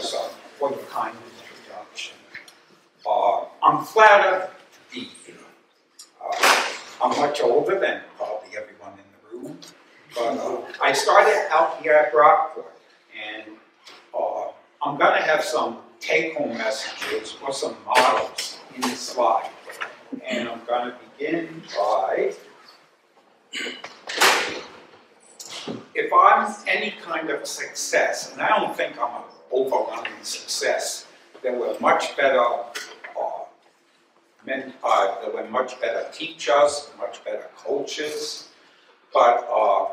Melissa for the kind introduction. Uh, I'm flattered to be here. Uh, I'm much older than probably everyone in the room, but uh, I started out here at Brockport, and uh, I'm going to have some take-home messages or some models in this slide. And I'm going to begin by if I'm any kind of success, and I don't think I'm an overwhelming success, there were much better uh, men, uh, there were much better teachers, much better coaches, but uh,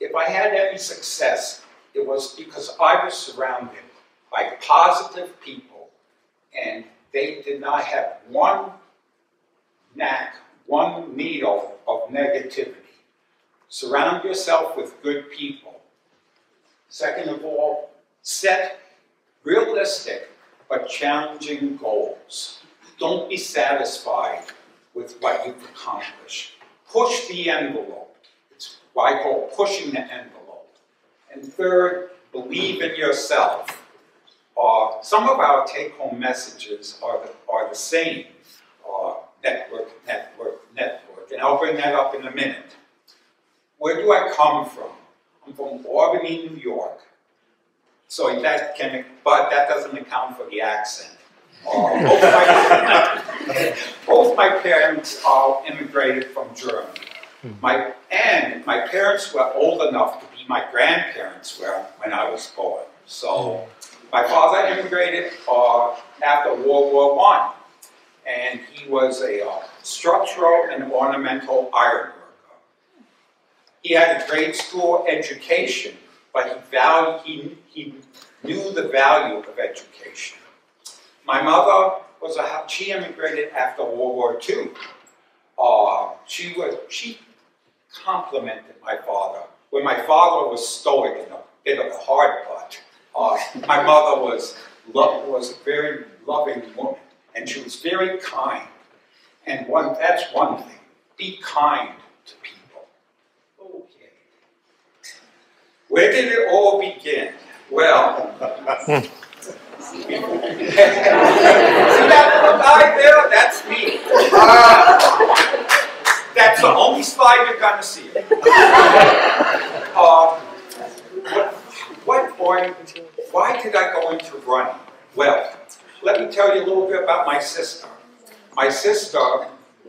if I had any success, it was because I was surrounded by positive people, and they did not have one knack, one needle of negativity. Surround yourself with good people. Second of all, set realistic but challenging goals. Don't be satisfied with what you've accomplished. Push the envelope. It's what I call pushing the envelope. And third, believe in yourself. Uh, some of our take-home messages are the, are the same. Uh, network, network, network. And I'll bring that up in a minute. Where do I come from? I'm from Albany, New York. So that can, but that doesn't account for the accent. Uh, both, my, both, my, parents are immigrated from Germany. My, and my parents were old enough to be my grandparents were when I was born. So my father immigrated uh, after World War I, and he was a uh, structural and ornamental ironworker. He had a grade school education, but he, valued, he, he knew the value of education. My mother was a, she immigrated after World War II. Uh, she was, she complimented my father. When my father was stoic and a bit of a hard butt, uh, my mother was, was a very loving woman, and she was very kind. And one, that's one thing. Be kind to people. Okay. Where did it all begin? Well, see that little guy there? That's me. Uh, that's the only slide you're going to see. Uh, what, what point, why did I go into running? Well, let me tell you a little bit about my sister. My sister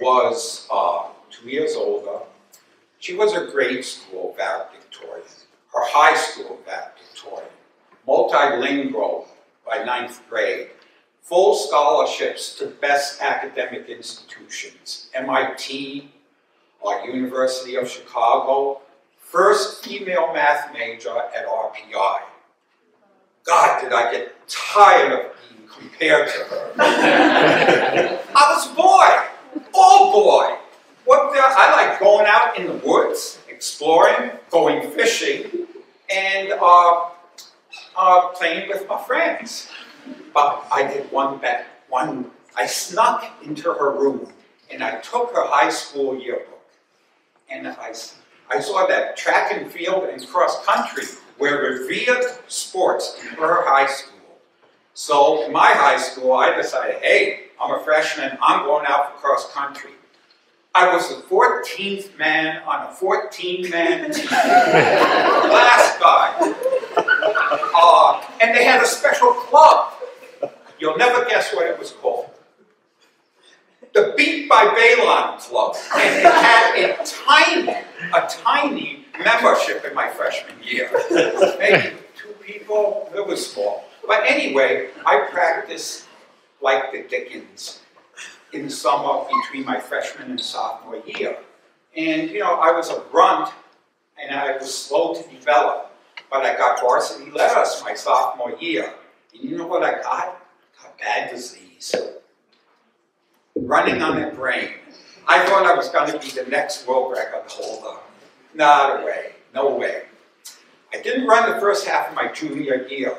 was uh, two years older. She was a grade school valedictorian her high school valedictorian, multilingual by ninth grade, full scholarships to best academic institutions, MIT, or University of Chicago, first female math major at RPI. God, did I get tired of being compared to her. I was a boy, all boy. What the, I like going out in the woods, exploring, going fishing, and uh, uh, playing with my friends. But I did one bet, one, I snuck into her room and I took her high school yearbook. And I, I saw that track and field and cross country were revered sports in her high school. So in my high school, I decided, hey, I'm a freshman, I'm going out for cross country. I was the 14th man on a 14-man team. Last guy. Uh, and they had a special club. You'll never guess what it was called. The Beat by Balon Club. And it had a tiny, a tiny membership in my freshman year. Maybe two people. It was small. But anyway, I practiced like the Dickens in the summer between my freshman and sophomore year. And, you know, I was a grunt and I was slow to develop, but I got varsity letters my sophomore year. And you know what I got? I got bad disease. Running on the brain. I thought I was going to be the next world record holder. Not a way. No way. I didn't run the first half of my junior year.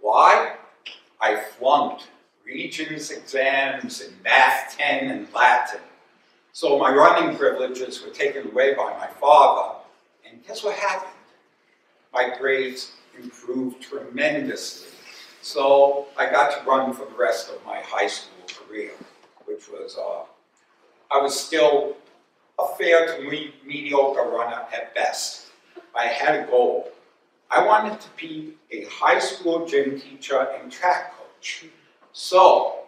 Why? I flunked Regents exams in Math 10 and Latin. So my running privileges were taken away by my father, and guess what happened? My grades improved tremendously. So I got to run for the rest of my high school career, which was, uh, I was still a fair to me mediocre runner at best. I had a goal. I wanted to be a high school gym teacher and track coach. So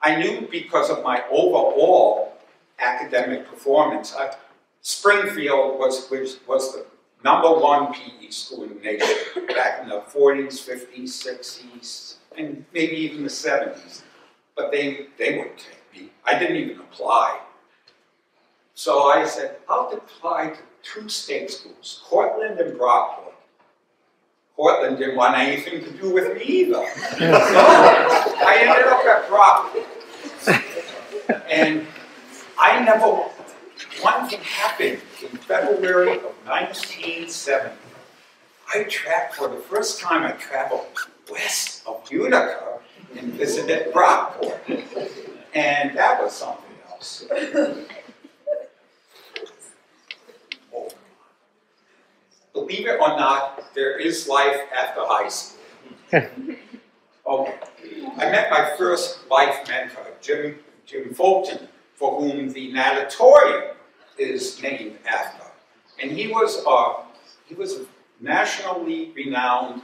I knew because of my overall academic performance, I, Springfield was, was, was the number one PE school in the nation back in the 40s, 50s, 60s, and maybe even the 70s. But they, they wouldn't take me. I didn't even apply. So I said, I'll apply to two state schools, Cortland and Brockport. Cortland didn't want anything to do with me either. so I ended up at Brockport. And I never, one thing happened in February of 1970. I tracked, for the first time, I traveled west of Utica and visited Brockport. And that was something else. Believe it or not, there is life after high school. I met my first life mentor, Jim, Jim Fulton, for whom the natatorium is named after. And he was a, he was a nationally renowned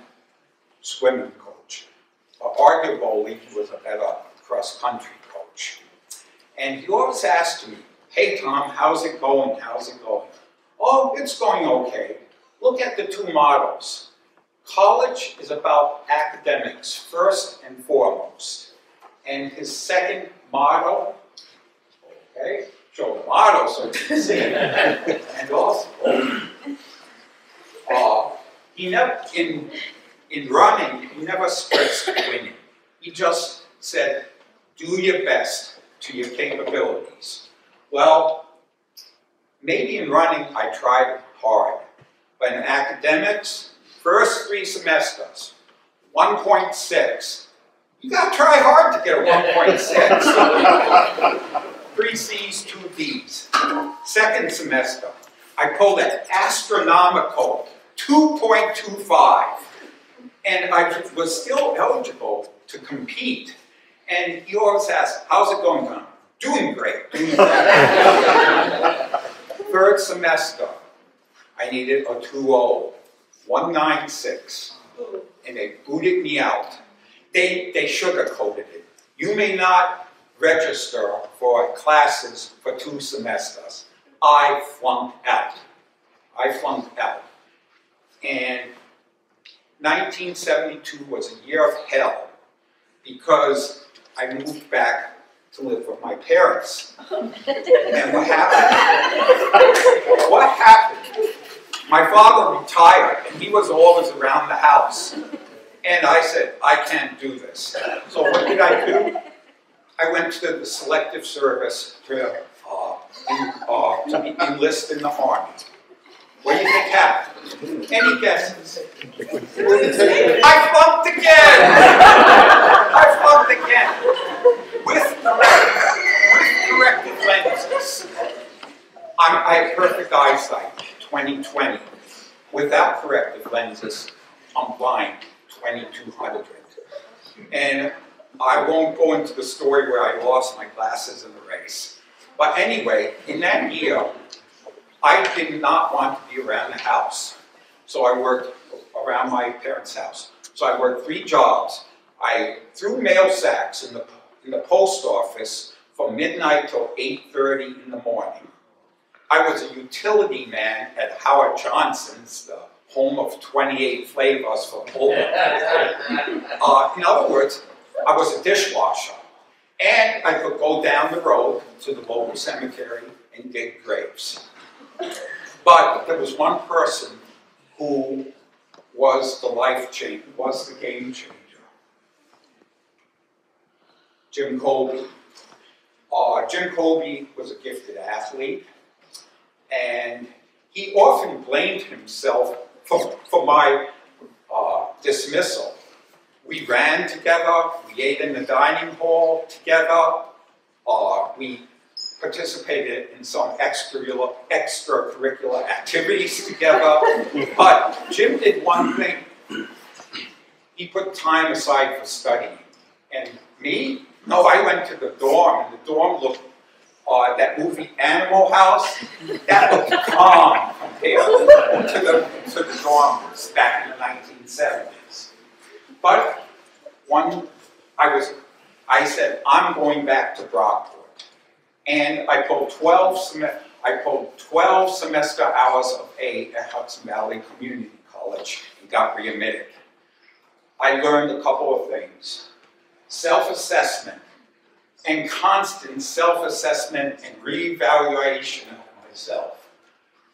swimming coach. Arguably, he was a better cross-country coach. And he always asked me, hey Tom, how's it going, how's it going? Oh, it's going okay. Look at the two models. College is about academics first and foremost. And his second model, okay, the model so see it. and also, uh, he never, in, in running, he never stressed winning. He just said, do your best to your capabilities. Well, maybe in running I tried hard, but in academics, first three semesters, 1.6. You gotta try hard to get a 1.6. three C's, two D's. Second semester, I pulled an astronomical 2.25. And I was still eligible to compete. And he always asked, how's it going, Tom? Doing great, doing great. Third semester, I needed a 2.0, 196, and they booted me out. They, they sugarcoated it. You may not register for classes for two semesters. I flunked out. I flunked out. And 1972 was a year of hell because I moved back to live with my parents. and what happened? what happened? My father retired and he was always around the house. And I said, I can't do this. So what did I do? I went to the selective service to, uh, in, uh, to enlist in the army. What do you think happened? Any guesses? I flunked again! I flunked again! With, corrective lenses. I'm, I have perfect eyesight, 2020. Without corrective lenses, I'm blind, 2200. And I won't go into the story where I lost my glasses in the race. But anyway, in that year, I did not want to be around the house. So I worked around my parents' house. So I worked three jobs. I threw mail sacks in the, in the post office from midnight till 8.30 in the morning. I was a utility man at Howard Johnson's, the home of 28 flavors for Pullman. uh, in other words, I was a dishwasher. And I could go down the road to the local cemetery and dig graves. But there was one person who was the life change, was the game changer. Jim Colby. Uh, Jim Colby was a gifted athlete, and he often blamed himself for, for my uh, dismissal. We ran together, we ate in the dining hall together, uh, we participated in some extracurricular, extracurricular activities together. but Jim did one thing. he put time aside for studying. And me? No, I went to the dorm, and the dorm looked, uh, that movie Animal House, that looked calm compared to the, to the dorms back in the 1970s. But one, I was, I said, I'm going back to Brockport. And I pulled 12 semester, I pulled 12 semester hours of A at Hudson Valley Community College and got readmitted. I learned a couple of things. Self-assessment and constant self-assessment and reevaluation of myself.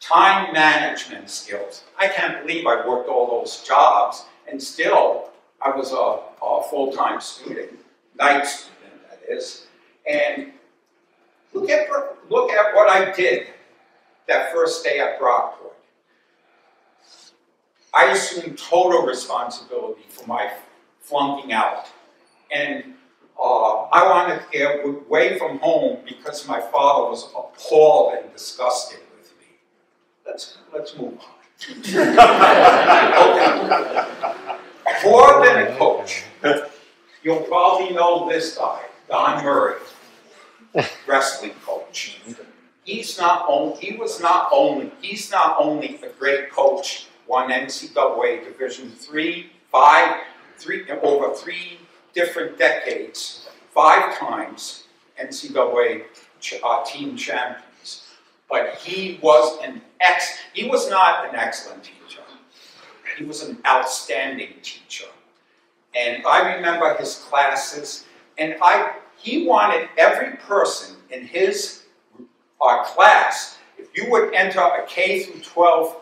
Time management skills. I can't believe I worked all those jobs and still I was a, a full-time student, night student that is. And look at, look at what I did that first day at Brockport. I assumed total responsibility for my flunking out. And uh, I wanted to get away from home because my father was appalled and disgusted with me. Let's, let's move on. okay. More than a coach, you'll probably know this guy, Don Murray, wrestling coach. He's not only, he was not only, he's not only a great coach won NCAA Division three, five, three, over three different decades, five times NCAA uh, team champions. But he was an ex, he was not an excellent teacher. He was an outstanding teacher. And I remember his classes, and I, he wanted every person in his uh, class, if you would enter a K through 12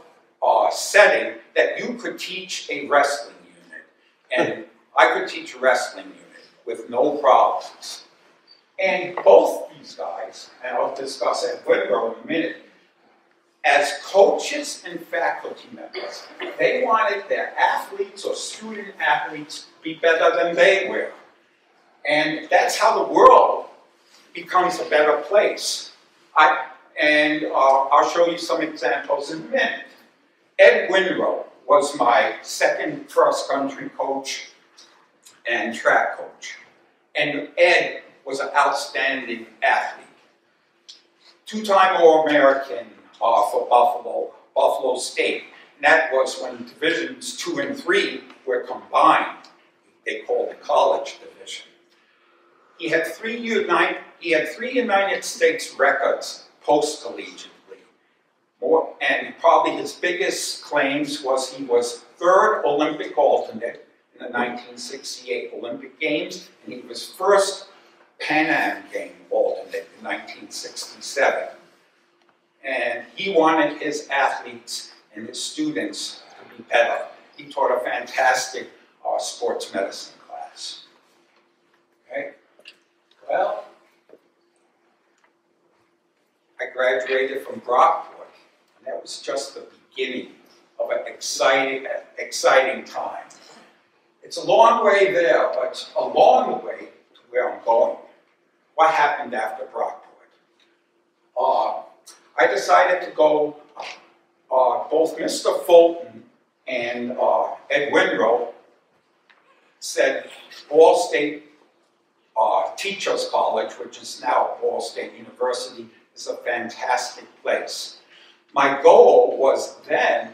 uh, setting that you could teach a wrestling unit. And I could teach a wrestling unit with no problems. And both these guys, and I'll discuss that Winrow in a minute, as coaches and faculty members, they wanted their athletes or student athletes to be better than they were. And that's how the world becomes a better place. I, and uh, I'll show you some examples in a minute. Ed Winrow was my second cross-country coach and track coach. And Ed was an outstanding athlete. Two-time All-American for Buffalo, Buffalo State. And that was when divisions two and three were combined. They called the college division. He had three United, he had three United States records post-collegiate more, and probably his biggest claims was he was third Olympic alternate in the 1968 Olympic Games, and he was first Pan Am Game alternate in 1967. And he wanted his athletes and his students to be better. He taught a fantastic uh, sports medicine class. Okay? Well, I graduated from Brockport, and that was just the beginning of an exciting, exciting time. It's a long way there, but a long way to where I'm going. What happened after Brockport? Uh, I decided to go, uh, both Mr. Fulton and uh, Ed Winrow said Ball State uh, Teachers College, which is now Ball State University, is a fantastic place my goal was then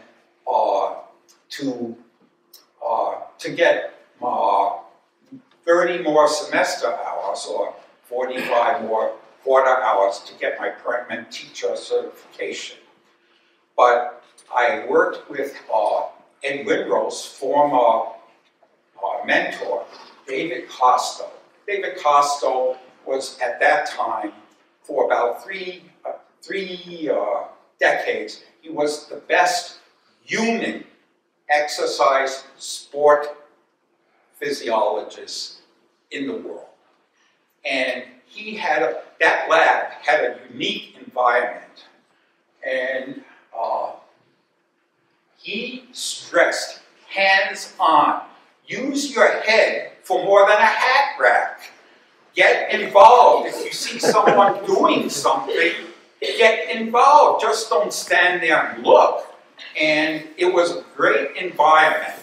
uh, to uh, to get uh, 30 more semester hours or 45 more quarter hours to get my permanent teacher certification. But I worked with uh, Ed Winrow's former uh, mentor, David Costill. David Costill was at that time for about three, uh, three uh, decades, he was the best human exercise sport physiologist in the world. And he had a, that lab had a unique environment. And uh, he stressed hands on. Use your head for more than a hat rack. Get involved. If you see someone doing something, get involved. Just don't stand there and look. And it was a great environment.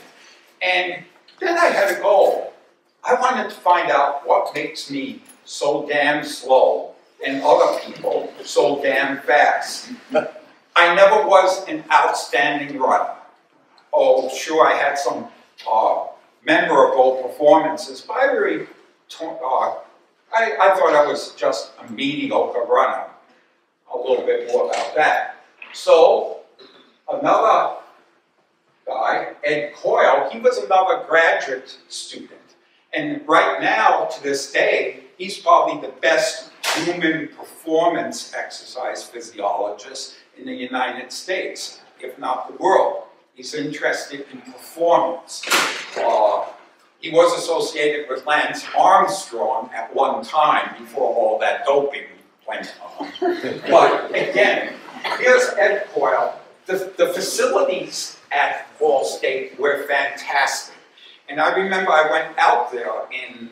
And Then I had a goal. I wanted to find out what makes me so damn slow and other people so damn fast. I never was an outstanding runner. Oh, sure, I had some uh, memorable performances, but I uh, I, I thought I was just a mediocre runner. A little bit more about that. So, another guy, Ed Coyle, he was another graduate student. And right now, to this day, he's probably the best human performance exercise physiologist in the United States, if not the world. He's interested in performance. Uh, he was associated with Lance Armstrong at one time before all that doping went on. but again, here's Ed Coyle. The, the facilities at Ball State were fantastic. And I remember I went out there in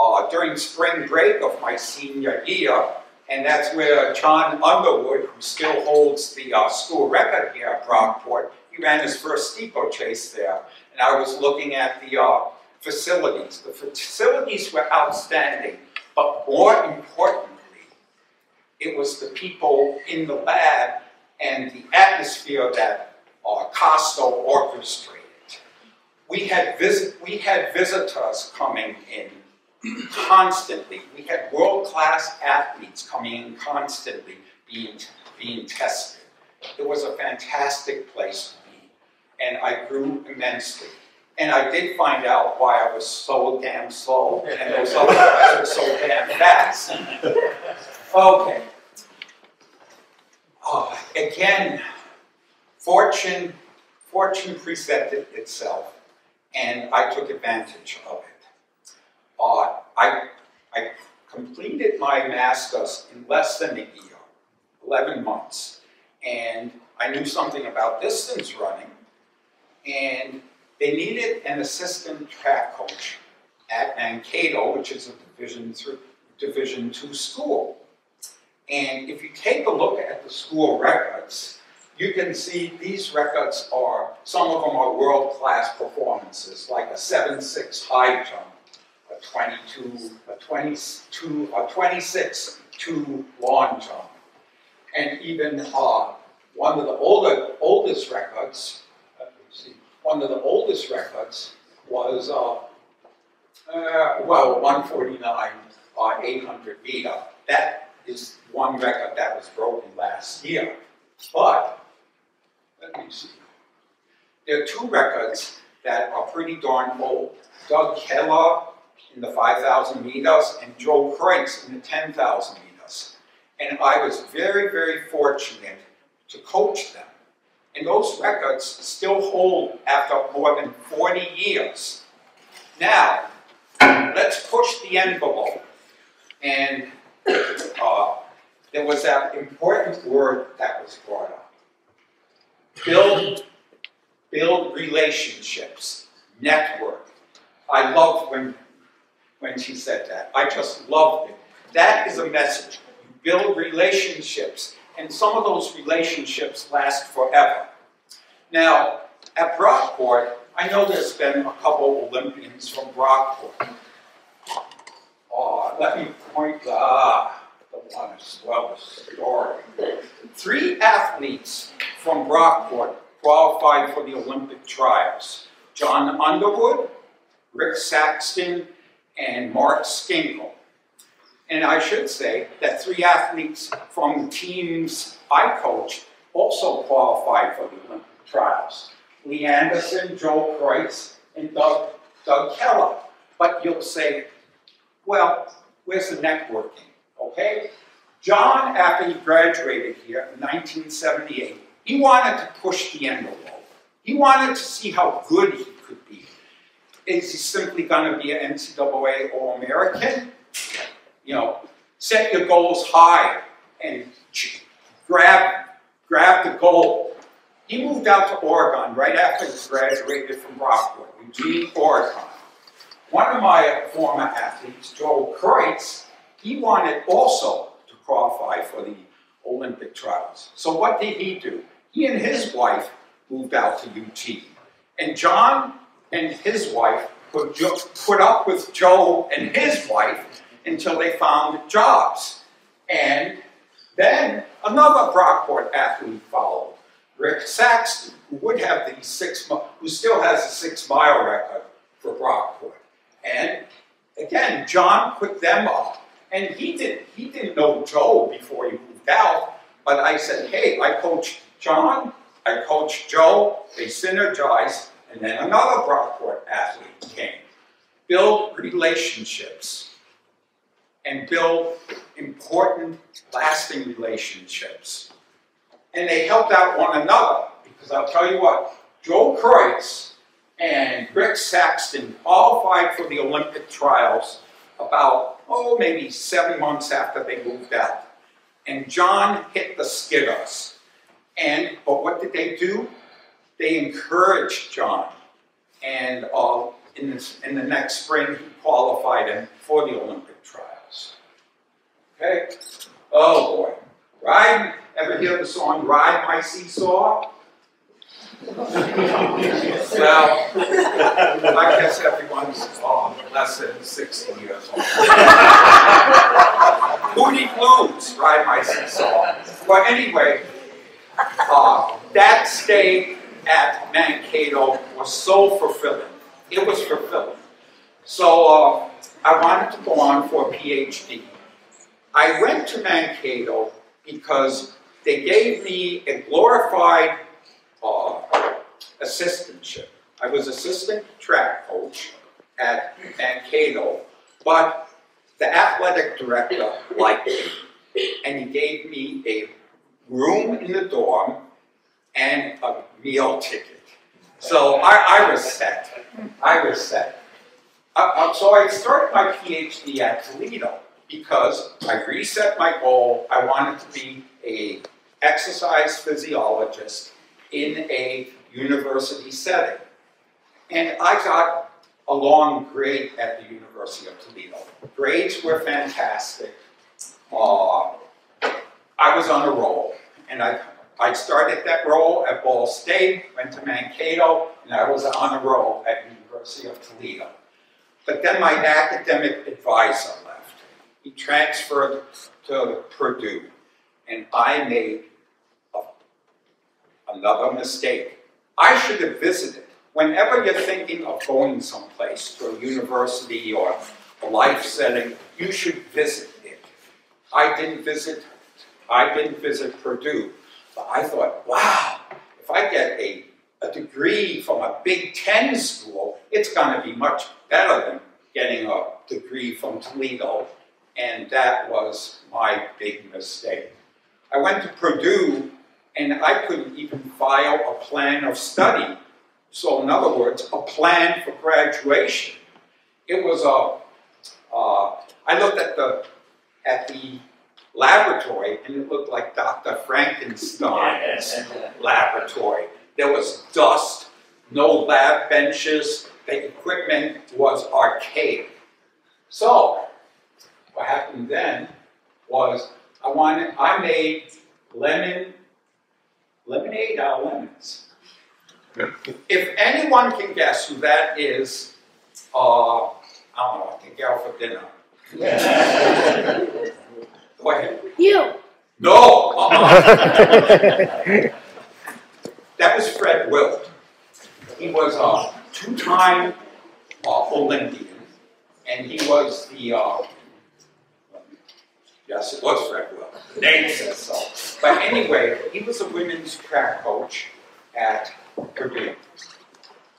uh, during spring break of my senior year, and that's where John Underwood, who still holds the uh, school record here at Brockport, he ran his first steeplechase there. And I was looking at the uh, facilities. The facilities were outstanding, but more importantly, it was the people in the lab and the atmosphere that uh, Costill orchestrated. We had, visit, we had visitors coming in constantly. We had world-class athletes coming in constantly being, being tested. It was a fantastic place to be, and I grew immensely. And I did find out why I was so damn slow, and those other guys were so damn fast. Okay. Uh, again, fortune, fortune presented itself, and I took advantage of it. Uh, I, I completed my master's in less than a year, 11 months, and I knew something about distance running, and they needed an assistant track coach at Mankato, which is a Division Division two school. And if you take a look at the school records, you can see these records are, some of them are world-class performances, like a 7-6 high jump, 22, a 22, a 26 two long jump. And even uh, one of the older, oldest records, uh, see, one of the oldest records was, uh, uh, well, 149 uh, 800 meter. That is one record that was broken last year. But, let me see. There are two records that are pretty darn old. Doug Keller in the 5,000 meters and Joe Kreutz in the 10,000 meters. And I was very, very fortunate to coach them. And those records still hold after more than 40 years. Now, let's push the envelope. And uh, there was that important word that was brought up. Build, build relationships, network. I love when when she said that. I just loved it. That is a message. You build relationships, and some of those relationships last forever. Now, at Brockport, I know there's been a couple Olympians from Brockport. Oh, let me point the, ah, the one as well The story. Three athletes from Brockport qualified for the Olympic trials. John Underwood, Rick Saxton, and Mark Skinkle. And I should say that three athletes from the teams I coached also qualified for the Olympic trials. Lee Anderson, Joe Kreutz, and Doug, Doug Keller. But you'll say, well, where's the networking? Okay? John, after he graduated here in 1978, he wanted to push the envelope. He wanted to see how good he. Is he simply going to be an NCAA All-American? You know, set your goals high and grab, grab the goal. He moved out to Oregon right after he graduated from Rockwood, Eugene, Oregon. One of my former athletes, Joel Kreutz, he wanted also to qualify for the Olympic trials. So what did he do? He and his wife moved out to UT. And John and his wife put, put up with Joe and his wife until they found jobs. And then another Brockport athlete followed, Rick Saxton, who would have the six, who still has a six-mile record for Brockport. And again, John put them up, and he didn't he didn't know Joe before he moved out. But I said, hey, I coached John, I coached Joe, they synergized, and then another Brockport athlete came. Build relationships and build important, lasting relationships. And they helped out one another, because I'll tell you what, Joe Kreutz and Rick Saxton qualified for the Olympic trials about, oh, maybe seven months after they moved out. And John hit the skidders. And, but what did they do? They encouraged John. And uh, in, this, in the next spring, he qualified him for the Olympic trials. Okay? Oh boy. Ride, ever hear the song Ride My Seesaw? well, I guess everyone's uh, less than 60 years old. Moody Blues, Ride My Seesaw. But anyway, uh, that stay at Mankato was so fulfilling. It was fulfilling. So uh, I wanted to go on for a PhD. I went to Mankato because they gave me a glorified uh, assistantship. I was assistant track coach at Mankato, but the athletic director liked me, and he gave me a room in the dorm and a meal ticket. So I, I was set. I was set. So I started my PhD at Toledo because I reset my goal. I wanted to be a exercise physiologist in a university setting. And I got along great at the University of Toledo. Grades were fantastic. Uh, I was on a roll. And I, I started that role at Ball State, went to Mankato, and I was on a roll at University of Toledo. But then my academic advisor left. He transferred to Purdue, and I made a, another mistake. I should have visited. Whenever you're thinking of going someplace, to a university or a life setting, you should visit it. I didn't visit I didn't visit Purdue, but I thought, wow, if I get a, a degree from a Big Ten school, it's going to be much better than getting a degree from Toledo. And that was my big mistake. I went to Purdue and I couldn't even file a plan of study. So in other words, a plan for graduation. It was a. Uh, I looked at the, at the laboratory, and it looked like Dr. Frankenstein's laboratory. There was dust, no lab benches, the equipment was archaic. So, what happened then was I wanted, I made lemon, lemonade out of lemons. if anyone can guess who that is, uh, I don't know, I take you out for dinner. Go ahead. You. No. Uh-uh. that was Fred Wilt. He was a two-time uh, Olympian, and he was the. Uh, yes, it was Fred Wilt. The name says so. But anyway, he was a women's track coach at Purdue,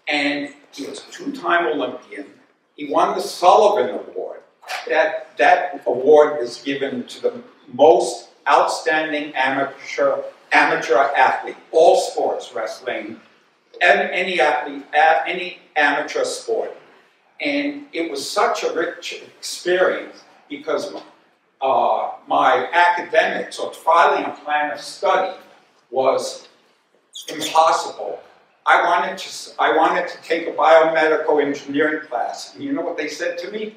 and he was a two-time Olympian. He won the Sullivan Award that, that award is given to the most outstanding amateur, amateur athlete, all sports, wrestling, any athlete, any amateur sport. And it was such a rich experience because uh, my academics or filing plan of study was impossible. I wanted to, I wanted to take a biomedical engineering class. And you know what they said to me?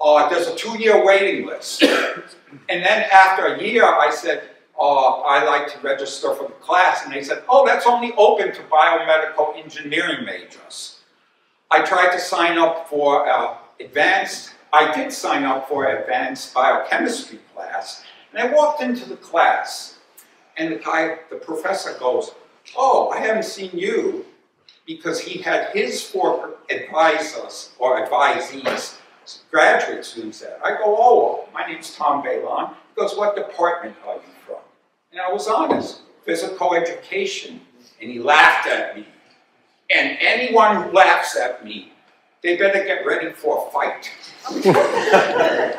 Uh, there's a two-year waiting list. and then after a year, I said, uh, I like to register for the class. And they said, oh, that's only open to biomedical engineering majors. I tried to sign up for uh, advanced, I did sign up for advanced biochemistry class, and I walked into the class, and the guy, the professor goes, oh, I haven't seen you, because he had his four advisors, or advisees, graduate students. I go, oh, my name's Tom Balon. He goes, what department are you from? And I was honest, physical education. And he laughed at me. And anyone who laughs at me, they better get ready for a fight.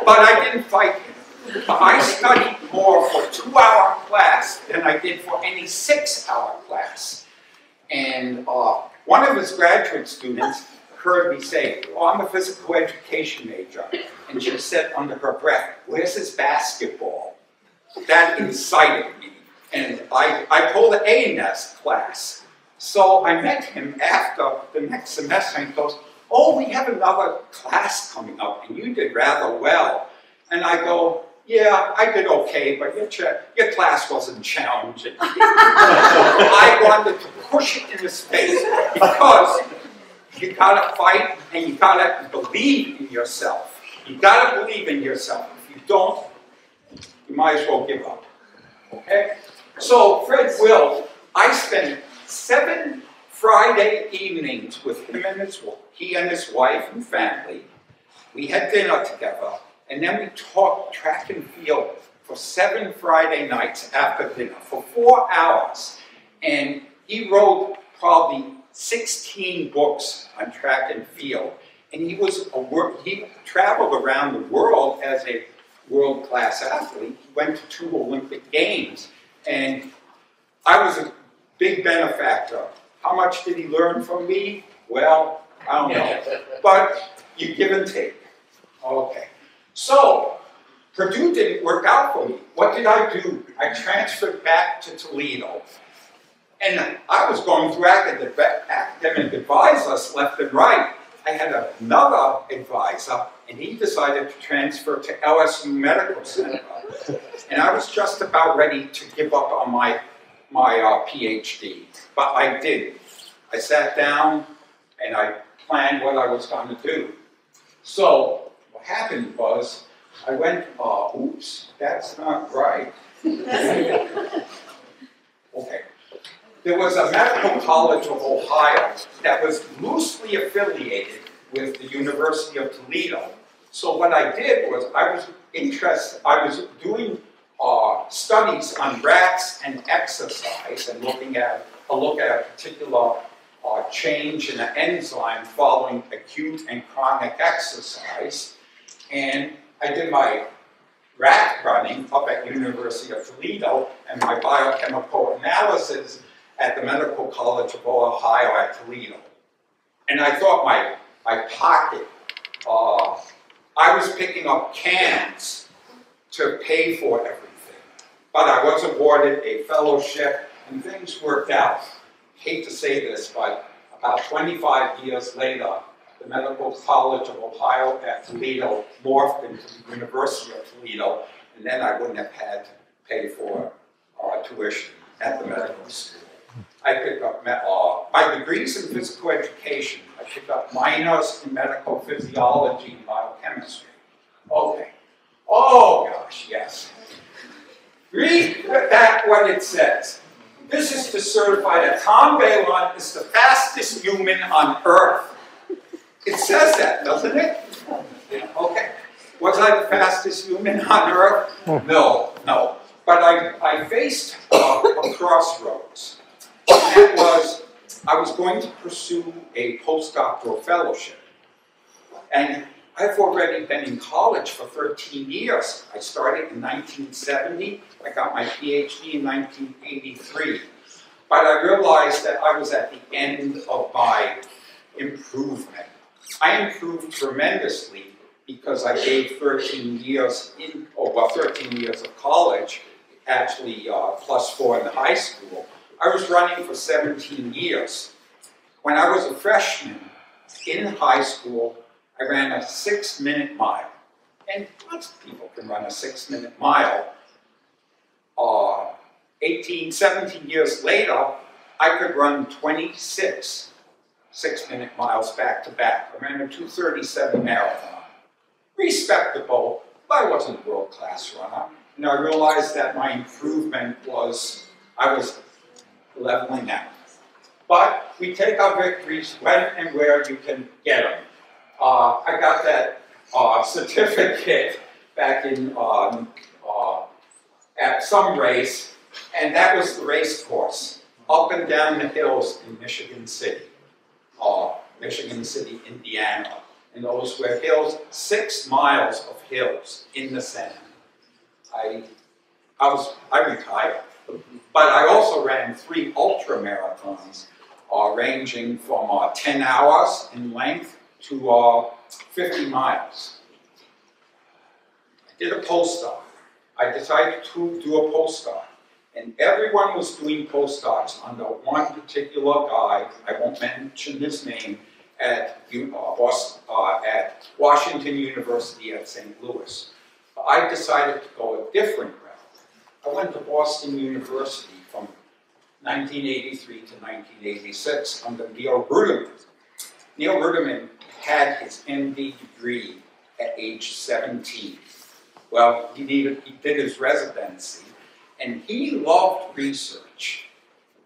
but I didn't fight him. I studied more for two-hour class than I did for any six-hour class. And uh, one of his graduate students heard me say, oh, I'm a physical education major. And she said under her breath, where's his basketball? That incited me. And I, I pulled an A-nest class. So I met him after the next semester and he goes, oh, we have another class coming up and you did rather well. And I go, yeah, I did okay, but your, your class wasn't challenging. I wanted to push it in his face because you gotta fight and you gotta believe in yourself. You gotta believe in yourself. If you don't, you might as well give up. Okay? So Fred Wilt, I spent seven Friday evenings with him and his he and his wife and family. We had dinner together, and then we talked track and field for seven Friday nights after dinner for four hours. And he wrote probably 16 books on track and field. And he was a he traveled around the world as a world-class athlete. He went to two Olympic Games. And I was a big benefactor. How much did he learn from me? Well, I don't know. but you give and take. Okay. So, Purdue didn't work out for me. What did I do? I transferred back to Toledo. And I was going through academic advisors left and right. I had another advisor, and he decided to transfer to LSU Medical Center. And I was just about ready to give up on my, my uh, PhD, but I didn't. I sat down and I planned what I was going to do. So what happened was I went, uh, oops, that's not right. okay there was a medical college of Ohio that was loosely affiliated with the University of Toledo. So what I did was I was interested, I was doing uh, studies on rats and exercise and looking at a look at a particular uh, change in the enzyme following acute and chronic exercise. And I did my rat running up at University of Toledo and my biochemical analysis at the Medical College of Ohio at Toledo. And I thought my, my pocket, uh, I was picking up cans to pay for everything. But I was awarded a fellowship and things worked out. Hate to say this, but about 25 years later, the Medical College of Ohio at Toledo morphed into the University of Toledo, and then I wouldn't have had to pay for uh, tuition at the medical school. I picked up uh, my degrees in physical education. I picked up minors in medical physiology and biochemistry. Okay. Oh gosh, yes. Read that what it says. This is to certify that Tom Balon is the fastest human on Earth. It says that, doesn't it? Yeah, Okay. Was I the fastest human on Earth? No, no. But I, I faced uh, a crossroads. That was, I was going to pursue a postdoctoral fellowship. And I've already been in college for 13 years. I started in 1970. I got my PhD in 1983. But I realized that I was at the end of my improvement. I improved tremendously because I gave 13 years in, oh, well, 13 years of college, actually uh, plus four in high school. I was running for 17 years. When I was a freshman in high school, I ran a six minute mile. And lots of people can run a six minute mile. Uh, 18, 17 years later, I could run 26. six minute miles back to back. I ran a 237 marathon. Respectable, but I wasn't a world class runner. And I realized that my improvement was, I was leveling out. But we take our victories when and where you can get them. Uh, I got that uh, certificate back in um, uh, at some race, and that was the race course up and down the hills in Michigan City, uh, Michigan City, Indiana. And those were hills, six miles of hills in the sand. I, I was, I retired, but I also ran three ultra marathons, uh, ranging from uh, 10 hours in length to uh, 50 miles. I did a postdoc. I decided to do a postdoc. And everyone was doing postdocs under one particular guy, I won't mention his name, at, uh, Boston, uh, at Washington University at St. Louis. I decided to go a different route. I went to Boston University from 1983 to 1986 under Neil Ruderman. Neil Ruderman had his MD degree at age 17. Well, he, needed, he did his residency, and he loved research,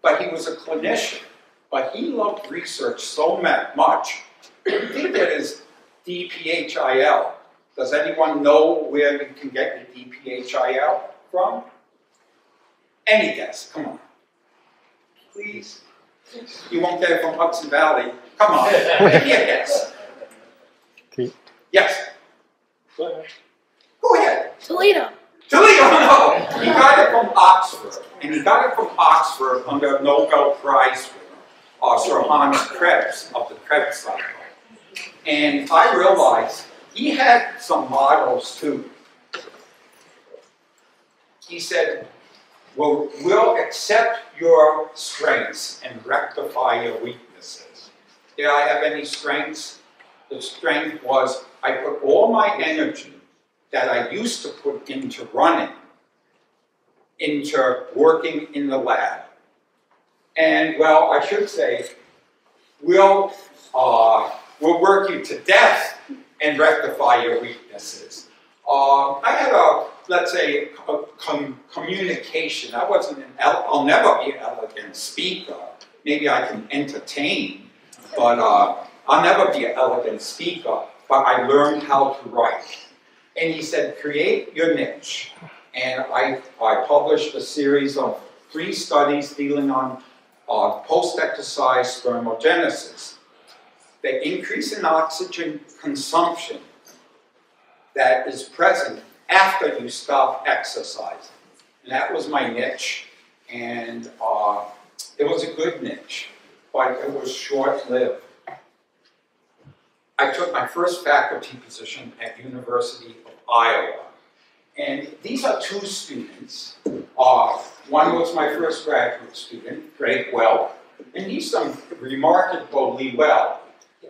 but he was a clinician. But he loved research so much, he did his DPHIL. Does anyone know where you can get your DPHIL from? Any guess? Come on. Please. You won't get it from Hudson Valley. Come on. Give me a guess. Yes. Go ahead. Go ahead. Toledo. Toledo, no. He got it from Oxford. And he got it from Oxford under Nobel Prize winner, uh, Sir Hans Krebs of the Krebs cycle. And I realized he had some models too. He said, well, we'll accept your strengths and rectify your weaknesses. Did I have any strengths? The strength was I put all my energy that I used to put into running into working in the lab. And well, I should say, we'll, uh, we'll work you to death and rectify your weaknesses. Uh, I had a, let's say, com communication. I wasn't an, I'll never be an elegant speaker. Maybe I can entertain, but uh, I'll never be an elegant speaker, but I learned how to write. And he said, create your niche. And I, I published a series of three studies dealing on uh, post-exercise thermogenesis. The increase in oxygen consumption that is present after you stop exercising. And that was my niche. And uh, it was a good niche, but it was short-lived. I took my first faculty position at University of Iowa. And these are two students. Uh, one was my first graduate student, Craig Welk, and he's done remarkably well.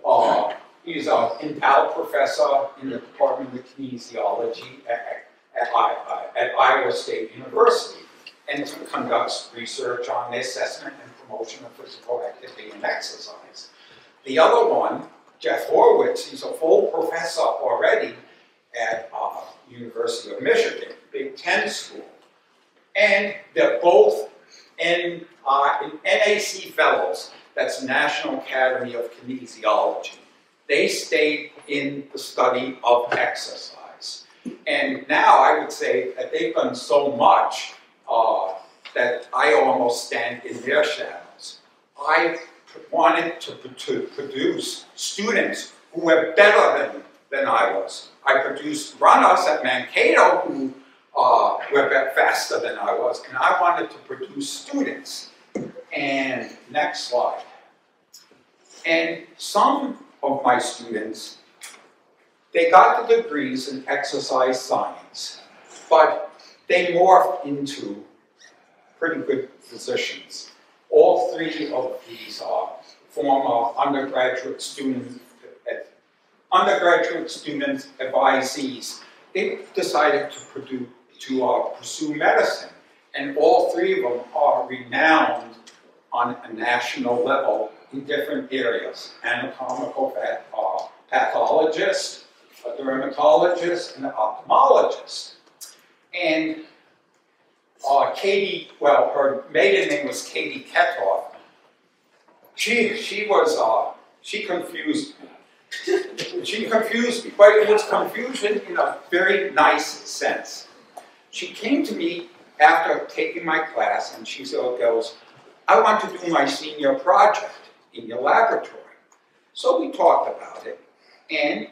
Uh, he's an endowed professor in the Department of Kinesiology at, at, at Iowa State University and conducts research on the assessment and promotion of physical activity and exercise. The other one Jeff Horowitz, he's a full professor already at uh, University of Michigan, Big Ten school. And they're both uh, NAK fellows, that's National Academy of Kinesiology. They stayed in the study of exercise. And now I would say that they've done so much uh, that I almost stand in their shadows. I wanted to, to produce students who were better than, than I was. I produced runners at Mankato who uh, were faster than I was, and I wanted to produce students. And next slide. And some of my students, they got the degrees in exercise science, but they morphed into pretty good physicians. All three of these are former undergraduate students, undergraduate students advisees. They decided to, produce, to uh, pursue medicine, and all three of them are renowned on a national level in different areas. Anatomical uh, pathologist, a dermatologist, and an ophthalmologist. And uh, Katie, well, her maiden name was Katie Ketoff. She, she was, uh, she confused she confused me, but it was confusion in a very nice sense. She came to me after taking my class and she said, goes, I want to do my senior project in your laboratory. So we talked about it, and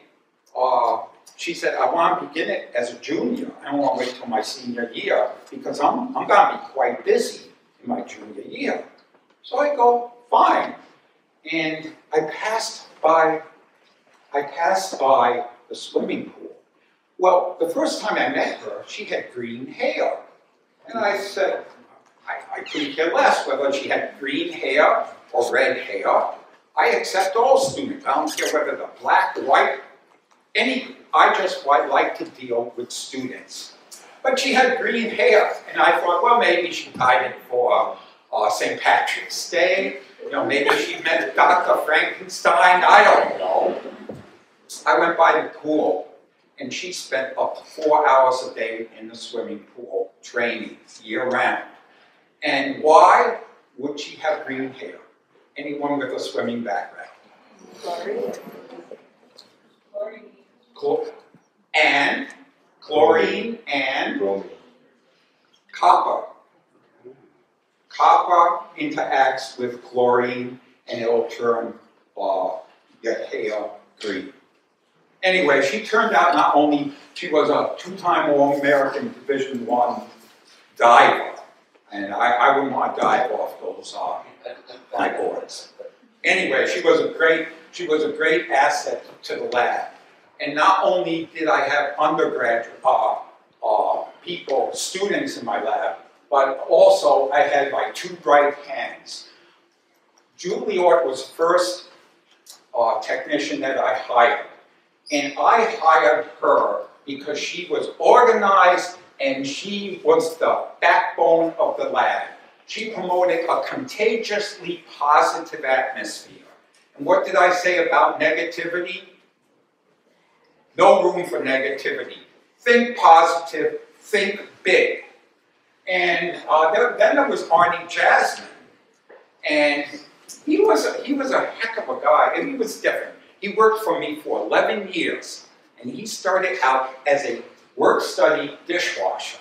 uh, she said, I want to begin it as a junior. I don't want to wait till my senior year because I'm, I'm going to be quite busy in my junior year. So I go, fine. And I passed by, I passed by the swimming pool. Well, the first time I met her, she had green hair. And I said, I, I couldn't care less whether she had green hair or red hair. I accept all students. I don't care whether they're black, white, any. I just like to deal with students. But she had green hair, and I thought, well, maybe she tied it for uh, St. Patrick's Day. You know, maybe she met Dr. Frankenstein. I don't know. I went by the pool, and she spent up to four hours a day in the swimming pool training year round. And why would she have green hair? Anyone with a swimming background? Chlorine. Chlorine. and chlorine and copper. Copper interacts with chlorine and it'll turn uh, your hair green. Anyway, she turned out not only, she was a two-time All-American Division One diver, and I, I wouldn't want to dive off those uh, boards. Anyway, she was a great, she was a great asset to the lab. And not only did I have undergraduate uh, uh, people, students in my lab, but also I had my two bright hands. Julie Ort was the first uh, technician that I hired. And I hired her because she was organized and she was the backbone of the lab. She promoted a contagiously positive atmosphere. And what did I say about negativity? No room for negativity. Think positive, think big. And uh, there, then there was Arnie Jasmine. And he was, a, he was a heck of a guy, and he was different. He worked for me for 11 years, and he started out as a work-study dishwasher.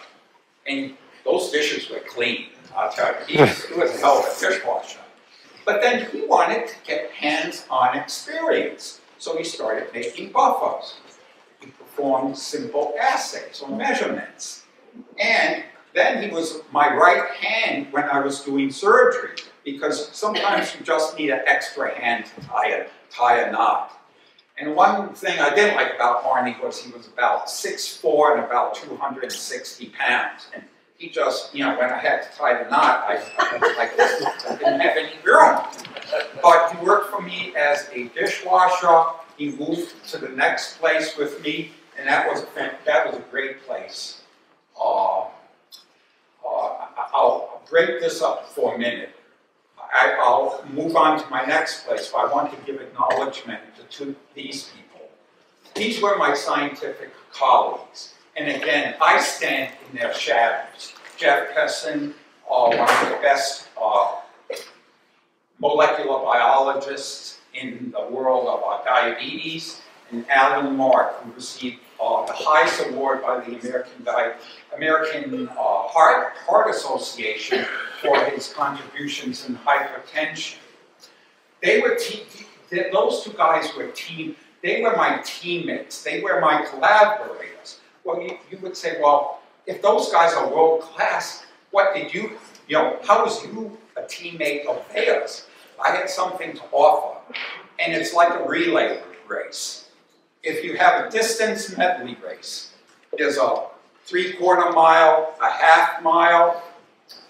And those dishes were clean, I'll tell you. He was, he was of a dishwasher. But then he wanted to get hands-on experience, so he started making buffers. He performed simple assays or measurements. And then he was my right hand when I was doing surgery, because sometimes you just need an extra hand to tie a tie a knot. And one thing I didn't like about Arnie was he was about 6'4 and about 260 pounds. And he just, you know, when I had to tie the knot, I, I like, I didn't have any room. But he worked for me as a dishwasher. He moved to the next place with me, and that was a, that was a great place. Uh, uh, I'll break this up for a minute. I, will move on to my next place, but I want to give acknowledgement to, to these people. These were my scientific colleagues. And again, I stand in their shadows. Jeff Pessin, uh, one of the best uh, molecular biologists in the world of uh, diabetes, and Allyn Mark, who received uh, the highest award by the American, Di American uh, Heart, Heart Association for his contributions in hypertension. They were those two guys were team. They were my teammates. They were my collaborators. Well, you, you would say, well, if those guys are world class, what did you, you know, how was you a teammate of theirs? I had something to offer, and it's like a relay race. If you have a distance medley race, there's a three-quarter mile, a half mile,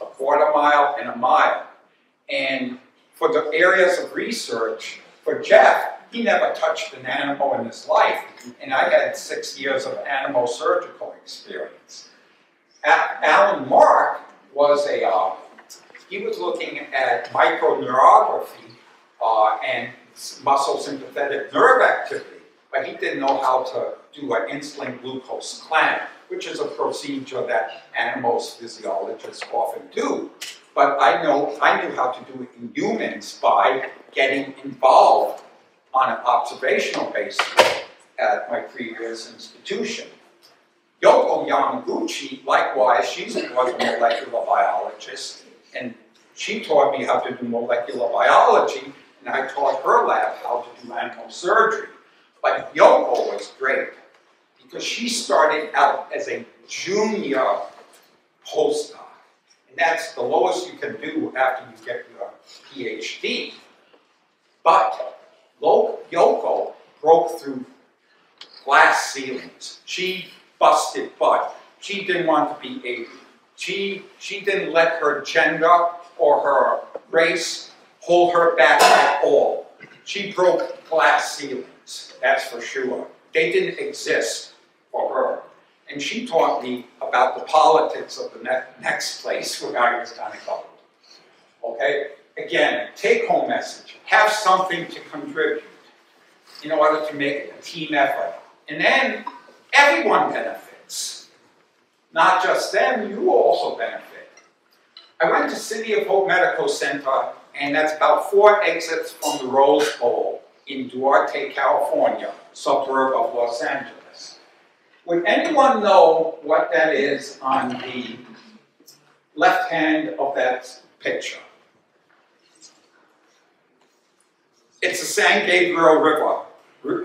a quarter mile, and a mile. And for the areas of research, for Jeff, he never touched an animal in his life, and I had six years of animal surgical experience. Allyn Mark was a, uh, he was looking at microneurography uh, and muscle sympathetic nerve activity, but he didn't know how to do an insulin glucose clamp, which is a procedure that animals physiologists often do. But I know I knew how to do it in humans by getting involved on an observational basis at my previous institution. Yoko Yamaguchi, likewise, she's was a molecular biologist, and she taught me how to do molecular biology, and I taught her lab how to do animal surgery. But Yoko was great because she started out as a junior postdoc. And that's the lowest you can do after you get your PhD. But Yoko broke through glass ceilings. She busted butt. She didn't want to be a she she didn't let her gender or her race hold her back at all. She broke glass ceilings, that's for sure. They didn't exist for her. And she taught me about the politics of the ne next place where I was going to go. Okay? Again, take home message. Have something to contribute in order to make a team effort. And then everyone benefits. Not just them, you also benefit. I went to City of Hope Medical Center, and that's about four exits from the Rose Bowl in Duarte, California, suburb of Los Angeles. Would anyone know what that is on the left hand of that picture? It's the San Gabriel River.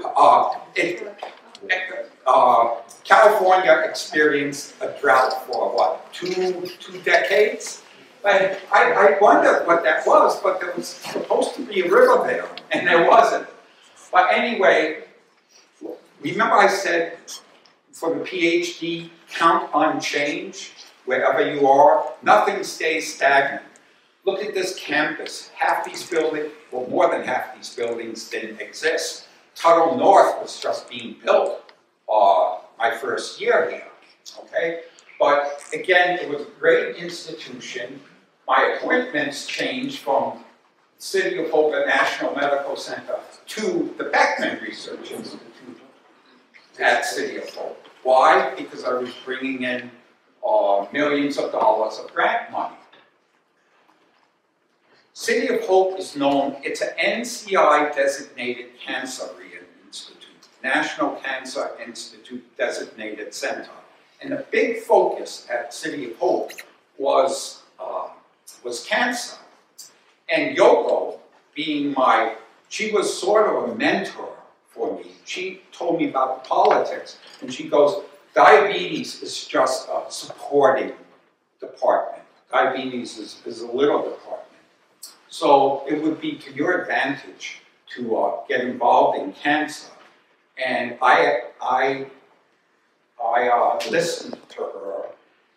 Uh, it, uh, California experienced a drought for what, two, two decades? I, I wondered what that was, but there was supposed to be a river there, and there wasn't. But anyway, remember I said for the PhD, count on change wherever you are. Nothing stays stagnant. Look at this campus. Half these buildings, well, more than half these buildings didn't exist. Tuttle North was just being built uh, my first year here. Okay? But again, it was a great institution my appointments changed from City of Hope National Medical Center to the Beckman Research Institute at City of Hope. Why? Because I was bringing in uh, millions of dollars of grant money. City of Hope is known, it's an NCI designated cancer institute, National Cancer Institute designated center. And the big focus at City of Hope was uh, was cancer. And Yoko, being my, she was sort of a mentor for me. She told me about the politics, and she goes, diabetes is just a supporting department. Diabetes is, is a little department. So it would be to your advantage to uh, get involved in cancer. And I, I, I uh, listened to her,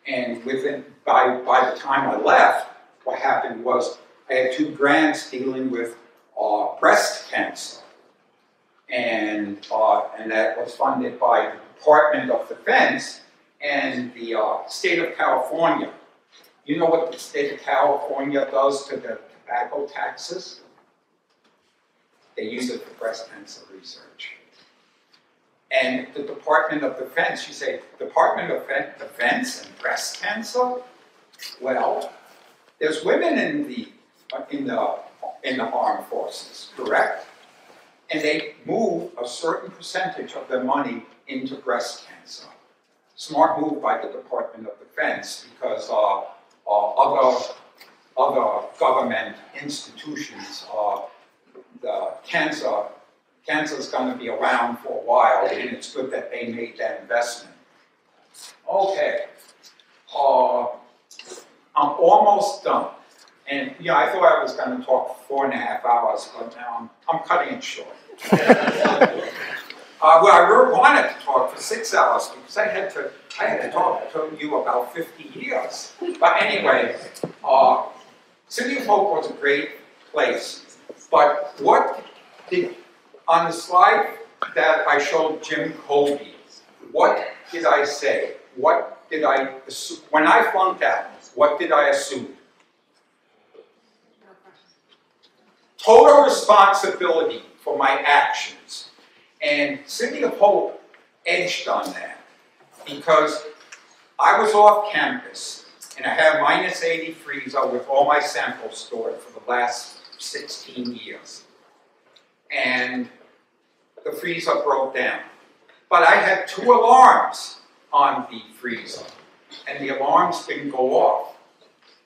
and within by by the time I left, what happened was I had two grants dealing with uh, breast cancer. And, uh, and that was funded by the Department of Defense and the uh, state of California. You know what the state of California does to the tobacco taxes? They use it for breast cancer research. And the Department of Defense, you say, Department of Defense and breast cancer? Well, there's women in the in the in the armed forces, correct? And they move a certain percentage of their money into breast cancer. Smart move by the Department of Defense because uh, uh, other other government institutions, uh, the cancer cancer is going to be around for a while, and it's good that they made that investment. Okay. Uh, I'm almost done. And yeah, I thought I was going to talk four and a half hours, but now I'm, I'm cutting it short. uh, well, I really wanted to talk for six hours because I had to I had to talk to you about 50 years. But anyway, uh, City of Hope was a great place. But what did on the slide that I showed Jim Colby, what did I say? What did I? When I flunked out, what did I assume? total responsibility for my actions. And City of Hope edged on that because I was off campus and I have minus 80 freezer with all my samples stored for the last 16 years. And the freezer broke down. But I had two alarms on the freezer, and the alarms didn't go off.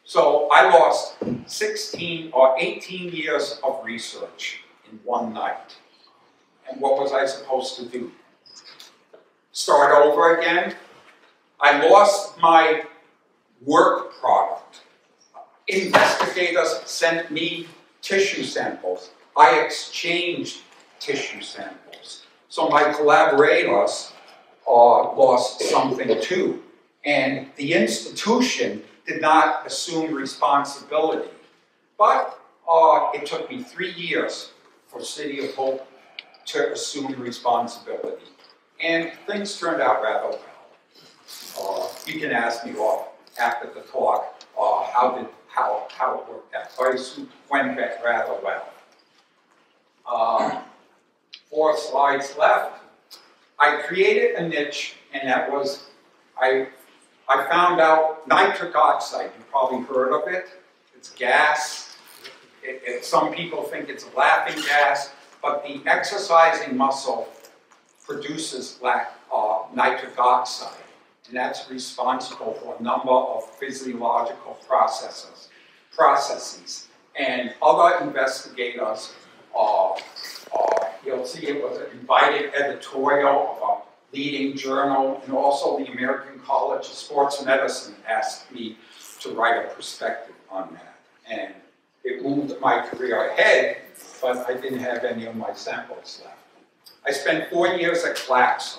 So I lost 16 or 18 years of research in one night. And what was I supposed to do? Start over again? I lost my work product. Investigators sent me tissue samples. I exchanged tissue samples. So my collaborators uh, lost something too. And the institution did not assume responsibility. But uh, it took me three years for City of Hope to assume responsibility. And things turned out rather well. Uh, you can ask me off after the talk uh, how did how how it worked out. So went rather well. Uh, four slides left. I created a niche, and that was I I found out nitric oxide. You probably heard of it. It's gas. It, it, some people think it's a laughing gas, but the exercising muscle produces uh, nitric oxide and that's responsible for a number of physiological processes. processes. And other investigators, uh, uh, you'll see it was an invited editorial of a leading journal, and also the American College of Sports Medicine asked me to write a perspective on that. And it moved my career ahead, but I didn't have any of my samples left. I spent four years at Glaxo.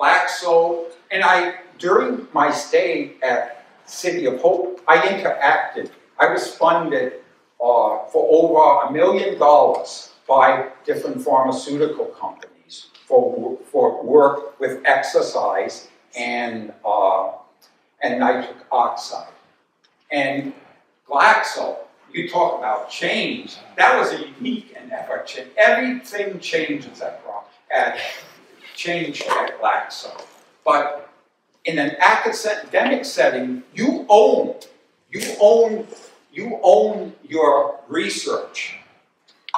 Glaxo and I, during my stay at City of Hope, I interacted. I was funded uh, for over a million dollars by different pharmaceutical companies for, for work with exercise and, uh, and nitric oxide. And Glaxo, you talk about change, that was a unique endeavor. Everything changes at, at changed at Glaxo. But in an academic setting, you own, you own, you own your research.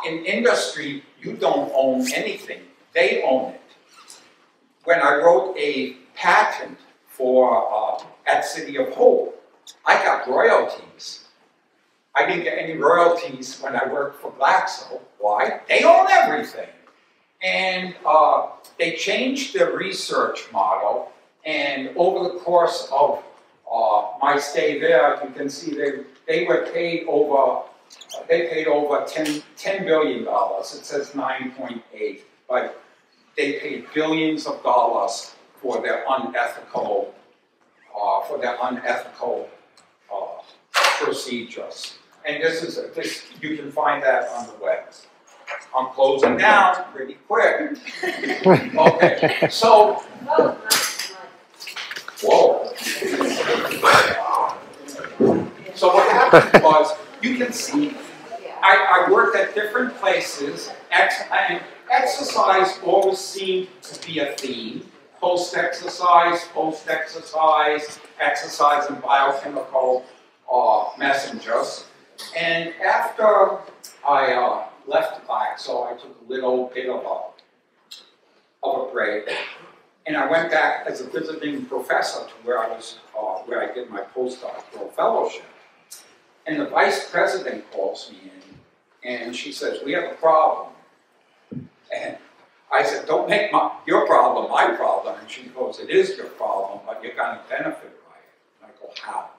In industry, you don't own anything. They own it. When I wrote a patent for uh, at City of Hope, I got royalties. I didn't get any royalties when I worked for Glaxo. Why? They own everything. And uh, they changed their research model, and over the course of uh, my stay there, you can see they, they were paid over, they paid over 10, $10 billion. It says 9.8, but they paid billions of dollars for their unethical, uh, for their unethical uh, procedures. And this is, this, you can find that on the web. I'm closing down pretty quick. Okay, so, whoa. So what happened was, you can see, I, I worked at different places, ex and exercise always seemed to be a theme. Post-exercise, post-exercise, exercise and biochemical uh, messengers. And after I uh, left back, so I took a little bit of a, of a break. And I went back as a visiting professor to where I was, uh, where I did my postdoctoral fellowship. And the vice president calls me in, and she says, we have a problem. And I said, don't make my, your problem my problem. And she goes, it is your problem, but you're going to benefit by it. And I go, how?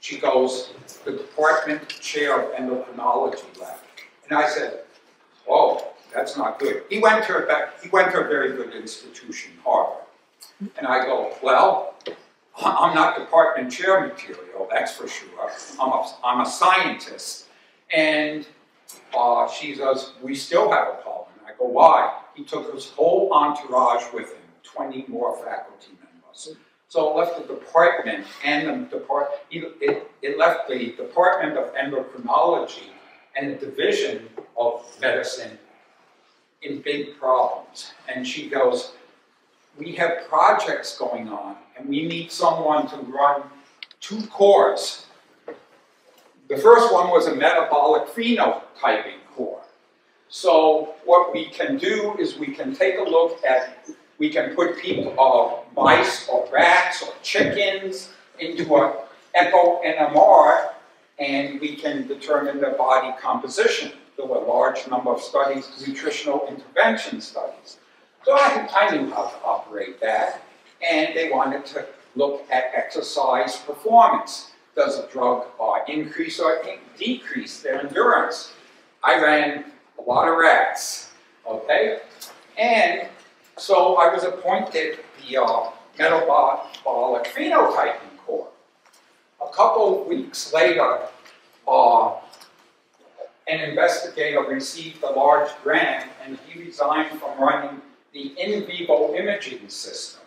She goes, the department chair of endocrinology left. And I said, oh, that's not good. He went to a, he went to a very good institution, Harvard. And I go, well, I'm not department chair material, that's for sure. I'm a, I'm a scientist. And uh, she says, we still have a problem. I go, why? He took his whole entourage with him, 20 more faculty members. So it left the department and the department, it, it left the Department of Endocrinology and division of medicine in big problems. And she goes, we have projects going on, and we need someone to run two cores. The first one was a metabolic phenotyping core. So what we can do is we can take a look at, we can put people, uh, mice or rats or chickens into a echo NMR, and we can determine their body composition. Were a large number of studies, nutritional intervention studies. So I, I knew how to operate that, and they wanted to look at exercise performance. Does a drug uh, increase or decrease their endurance? I ran a lot of rats, okay? And so I was appointed the uh, metabolic phenotyping core. A couple weeks later, uh, an investigator received a large grant and he resigned from running the in vivo imaging system.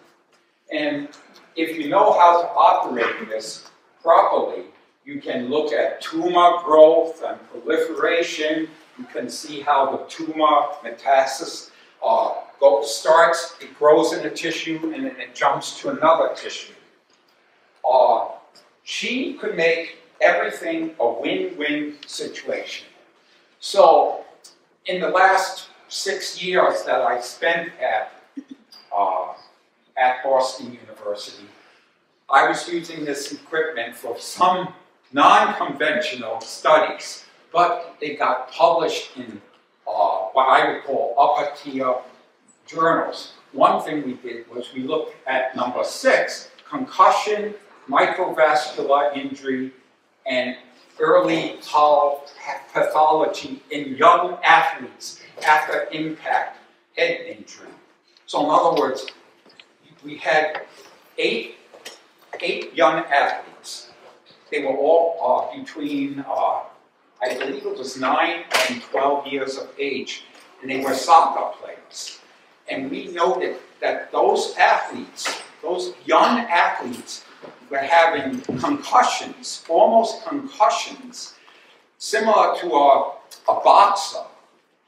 And if you know how to operate this properly, you can look at tumor growth and proliferation. You can see how the tumor metastasis uh, go, starts, it grows in a tissue, and then it jumps to another tissue. Uh, she could make everything a win-win situation. So, in the last six years that I spent at, uh, at Boston University, I was using this equipment for some non-conventional studies, but they got published in uh, what I would call upper tier journals. One thing we did was we looked at number six, concussion, microvascular injury, and early pathology in young athletes after impact head injury. So in other words, we had eight, eight young athletes. They were all uh, between, uh, I believe it was 9 and 12 years of age, and they were soccer players. And we noted that those athletes, those young athletes, were having concussions, almost concussions, similar to a, a boxer.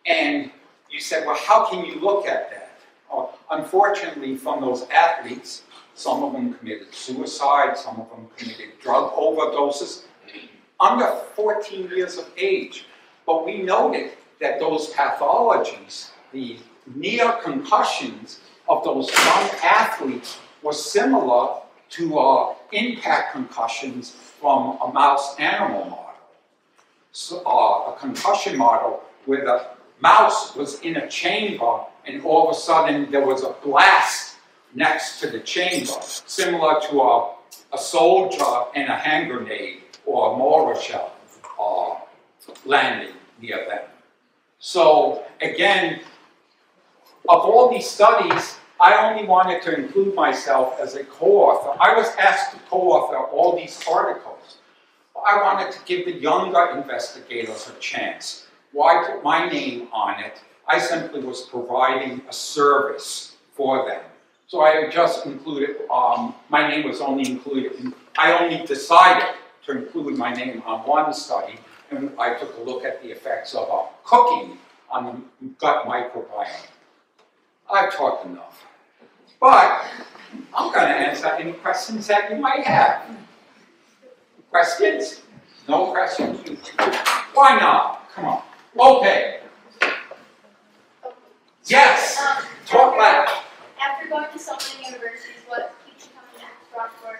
And you said, well, how can you look at that? Well, unfortunately, from those athletes, some of them committed suicide, some of them committed drug overdoses, under 14 years of age. But we noted that those pathologies, the near concussions of those young athletes, were similar to uh, impact concussions from a mouse animal model. So, uh, a concussion model where the mouse was in a chamber and all of a sudden there was a blast next to the chamber, similar to a, a soldier and a hand grenade or a mortar shell uh, landing near them. So again, of all these studies, I only wanted to include myself as a co-author. I was asked to co-author all these articles. I wanted to give the younger investigators a chance. Why put my name on it? I simply was providing a service for them. So I just included, um, my name was only included, in, I only decided to include my name on one study, and I took a look at the effects of uh, cooking on the gut microbiome. I've talked enough. But I'm going to answer any questions that you might have. Questions? No questions? Why not? Come on. Okay. Yes. Um, Talk loud. After going to so many universities, what keeps you coming back to Brockport?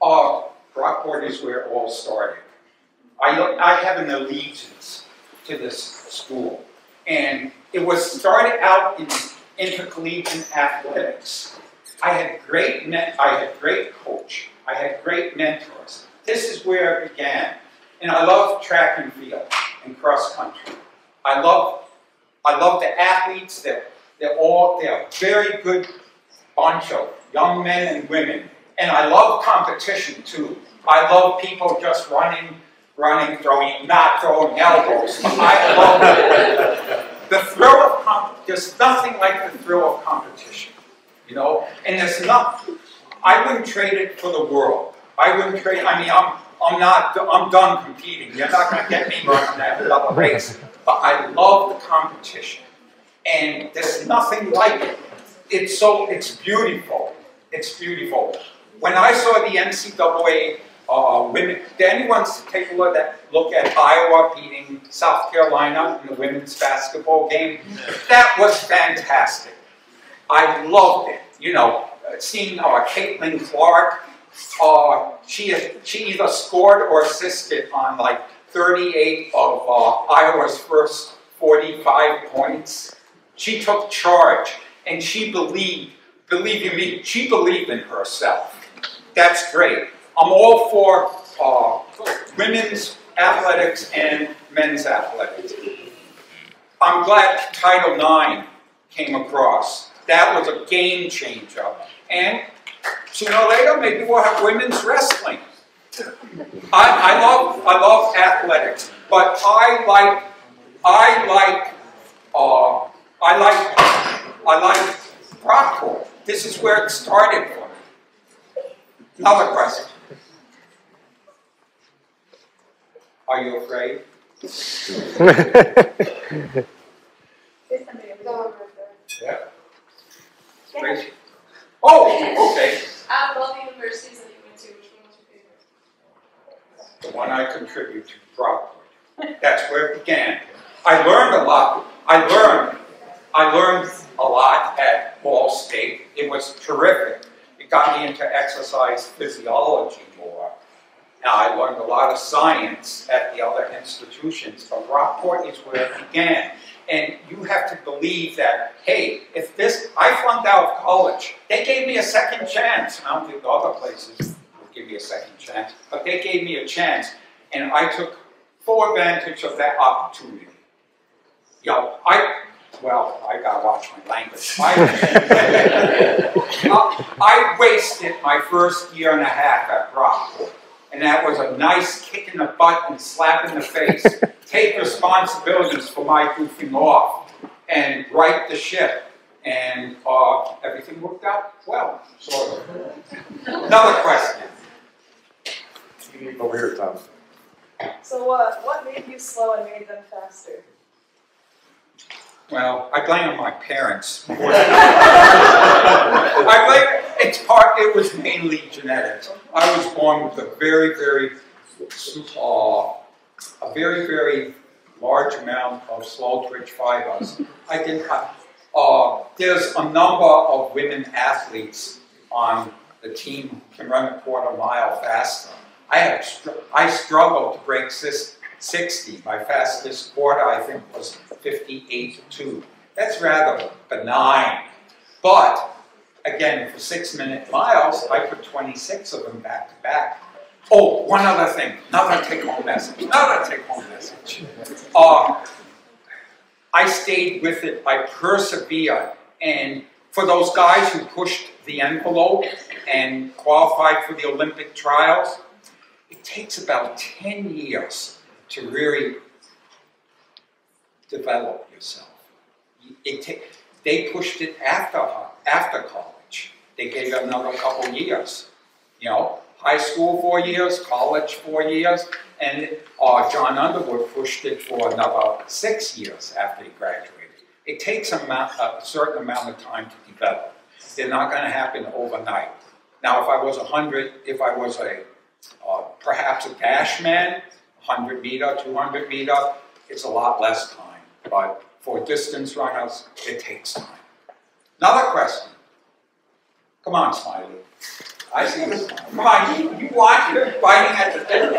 Uh, Brockport is where it all started. I, I have an allegiance to this school. And it was started out in intercollegiate athletics. I had great I had great coach. I had great mentors. This is where it began. And I love track and field and cross country. I love I love the athletes. They're, they're all they're a very good bunch of young men and women. And I love competition too. I love people just running, running, throwing, not throwing elbows. I love. The thrill of comp- there's nothing like the thrill of competition. You know? And there's not I wouldn't trade it for the world. I wouldn't trade, I mean, I'm I'm not, I'm done competing. You're not gonna get me running that another race. But I love the competition. And there's nothing like it. It's so, it's beautiful. It's beautiful. When I saw the NCAA uh, women, did anyone take a look at, look at Iowa beating South Carolina in the women's basketball game? That was fantastic. I loved it. You know, seeing uh, Caitlin Clark, uh, she, she either scored or assisted on like 38 of uh, Iowa's first 45 points. She took charge and she believed, believe you me, she believed in herself. That's great. I'm all for uh, women's athletics and men's athletics. I'm glad Title IX came across. That was a game changer. And sooner or later, maybe we'll have women's wrestling. I, I love I love athletics, but I like I like uh, I like I like Brockport. This is where it started for me. Another question. Are you afraid? yeah. Tracy? Oh, okay. Out of all the universities that you went to, which one was your favorite? The one I contribute to, Brockport. That's where it began. I learned a lot. I learned. I learned a lot at Ball State. It was terrific. It got me into exercise physiology more. Now, I learned a lot of science at the other institutions, but Brockport is where it began. And you have to believe that, hey, if this, I flunked out of college, they gave me a second chance. I don't think other places would give me a second chance, but they gave me a chance. And I took full advantage of that opportunity. Yeah, I, well, I gotta watch my language. I, uh, I wasted my first year and a half at Brockport. And that was a nice kick in the butt and slap in the face. Take responsibilities for my goofing off and right the ship. And uh, everything worked out well, sort of. Another question. Over here, Tom. So uh, what made you slow and made them faster? Well, I blame my parents. I blame, it's part, it was mainly genetics. I was born with a very, very, uh, a very, very large amount of slow twitch fibers. I can, uh, there's a number of women athletes on the team who can run a quarter mile faster. I had, I struggled to break 60. My fastest quarter, I think, was 58.2. That's rather benign. But, again, for six-minute miles, I put 26 of them back to back. Oh, one other thing, another take-home message, another take-home message. Uh, I stayed with it, I persevered, and for those guys who pushed the envelope and qualified for the Olympic trials, it takes about 10 years to really develop yourself. It they pushed it after, after college. They gave it another couple years. You know, high school four years, college four years, and uh, John Underwood pushed it for another six years after he graduated. It takes a, a certain amount of time to develop. They're not going to happen overnight. Now, if I was 100, if I was a uh, perhaps a dash man, 100 meter, 200 meter, it's a lot less time. But for distance runners, it takes time. Another question. Come on, Smiley. I see you. Come on, you, you want, you're biting at the bit.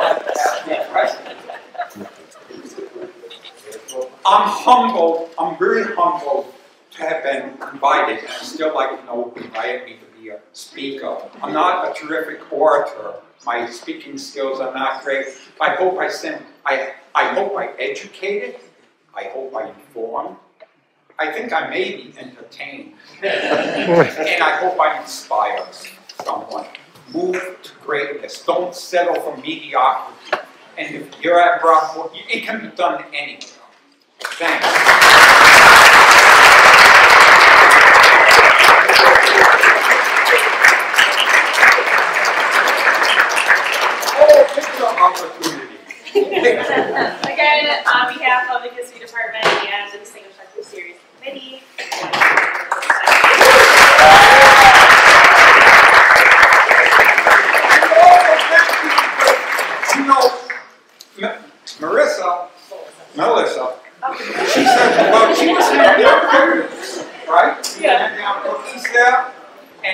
I'm humbled, I'm very humbled to have been invited, and I'd still like to know who invited me to be a speaker. I'm not a terrific orator. My speaking skills are not great. I hope I send, I, I hope I educated I hope I inform. I think I may be entertained. and I hope I inspire someone. Move to greatness. Don't settle for mediocrity. And if you're at Brockport, it can be done anywhere. Thanks. Oh, Again, on behalf of the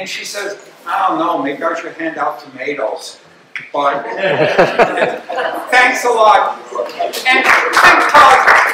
And she says, I don't know, maybe I should hand out tomatoes. But thanks a lot. And, and